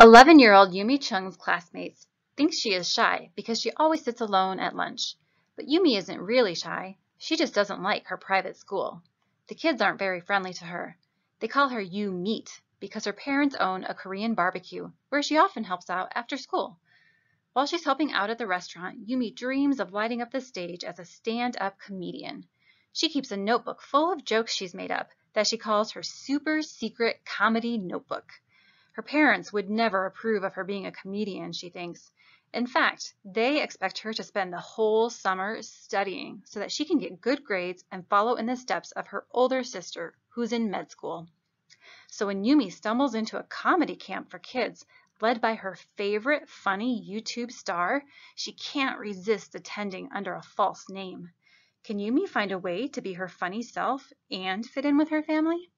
11-year-old Yumi Chung's classmates think she is shy because she always sits alone at lunch. But Yumi isn't really shy. She just doesn't like her private school. The kids aren't very friendly to her. They call her Yu Meat because her parents own a Korean barbecue where she often helps out after school. While she's helping out at the restaurant, Yumi dreams of lighting up the stage as a stand-up comedian. She keeps a notebook full of jokes she's made up that she calls her super secret comedy notebook. Her parents would never approve of her being a comedian, she thinks. In fact, they expect her to spend the whole summer studying so that she can get good grades and follow in the steps of her older sister, who's in med school. So when Yumi stumbles into a comedy camp for kids led by her favorite funny YouTube star, she can't resist attending under a false name. Can Yumi find a way to be her funny self and fit in with her family?